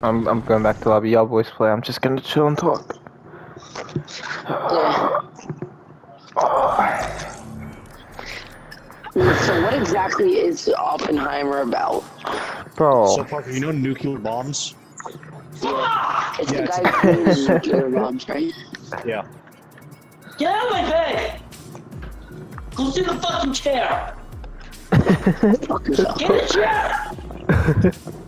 I'm I'm going back to lobby. Y'all boys play. I'm just gonna chill and talk. So what exactly is Oppenheimer about? Bro, So Parker, you know nuclear bombs? It's Yeah, the it's- guy who nuclear bombs, right? Yeah. Get out of my bed! Go sit in the fucking chair! Fuck. Get in the chair!